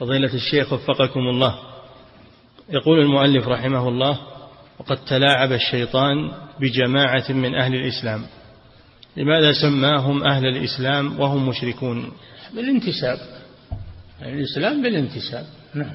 فضيلة الشيخ وفقكم الله. يقول المؤلف رحمه الله وقد تلاعب الشيطان بجماعة من أهل الإسلام. لماذا سماهم أهل الإسلام وهم مشركون؟ بالانتساب. يعني الإسلام بالانتساب. نعم.